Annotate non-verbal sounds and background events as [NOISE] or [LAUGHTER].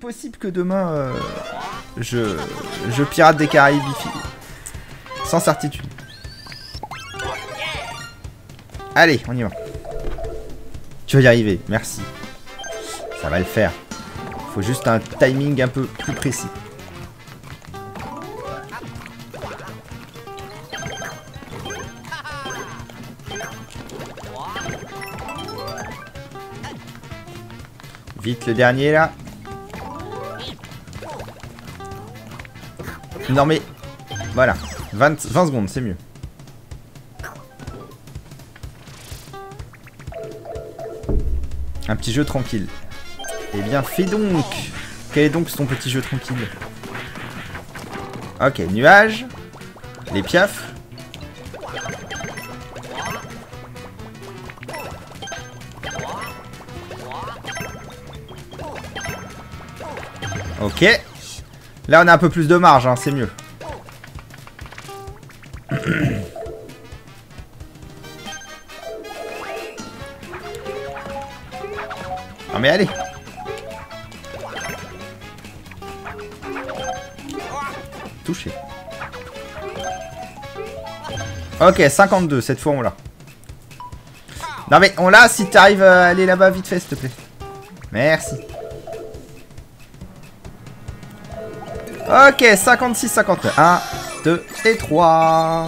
Possible que demain, euh, je, je pirate des Caraïbes Sans certitude. Allez, on y va. Tu vas y arriver, merci. Ça va le faire. Faut juste un timing un peu plus précis. Vite le dernier là. Non mais... Voilà. 20, 20 secondes, c'est mieux. Un petit jeu tranquille. Eh bien, fais donc Quel est donc ton petit jeu tranquille? Ok, nuages. Les piafs. Ok. Là, on a un peu plus de marge, hein, c'est mieux. [CLEARS THROAT] Non mais allez Touché. Ok, 52, cette fois on l'a. Non mais on l'a si t'arrives à aller là-bas vite fait, s'il te plaît. Merci. Ok, 56, 59. 1, 2 et 3.